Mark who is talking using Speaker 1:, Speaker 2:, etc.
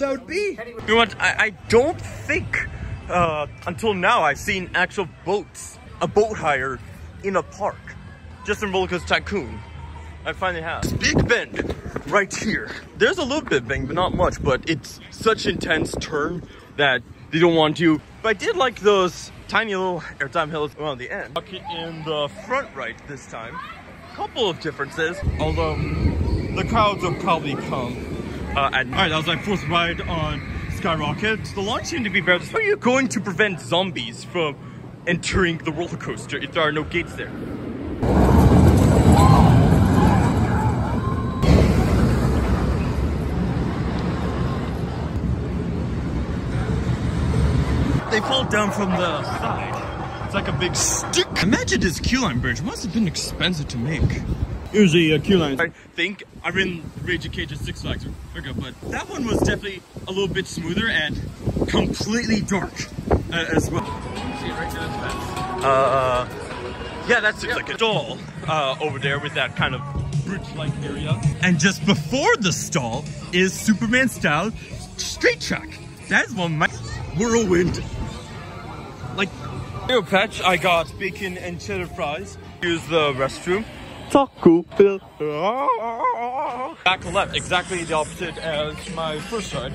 Speaker 1: that would be.
Speaker 2: You? I, I don't think uh, until now I've seen actual boats, a boat hire in a park. Just in Roller Coaster Tycoon. I finally have. Big Bend, right here. There's a little bit bang, but not much, but it's such intense turn that they don't want to. But I did like those tiny little airtime hills around the end. Okay, in the front right this time. Couple of differences, although the crowds will probably come uh, at All right, that was my first ride on Skyrocket. The launch seemed to be better. How are you going to prevent zombies from entering the roller coaster if there are no gates there? They fall down from the side. It's like a big stick. Imagine this queue line bridge. Must have been expensive to make. Here's a queue line. I think I'm in Raging Cage at Six Flags, but that one was definitely a little bit smoother and completely dark uh, as well. Uh, yeah, that seems like a stall uh, over there with that kind of bridge-like area. And just before the stall is Superman style straight track. That is one of my whirlwind. Like, here patch, I got bacon and cheddar fries. Here's the restroom. Taco Bell. Back left, exactly the opposite as my first ride.